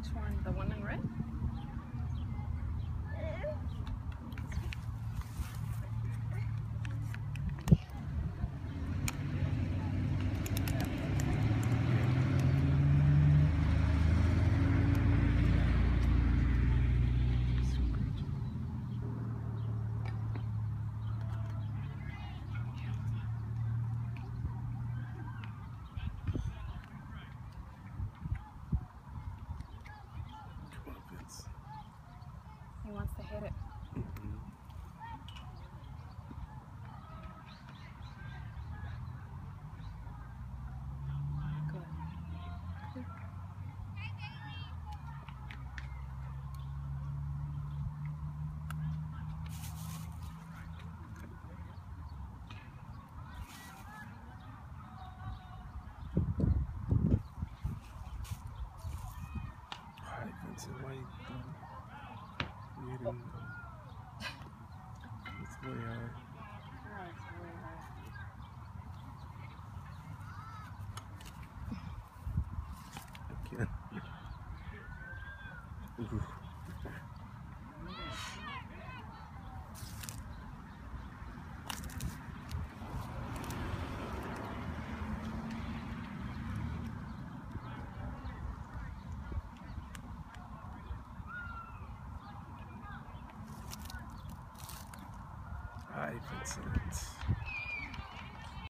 Which one? The one in red? You hitting? It's way hard. Oh, it's really hard. I can't. Ooh. life and sins.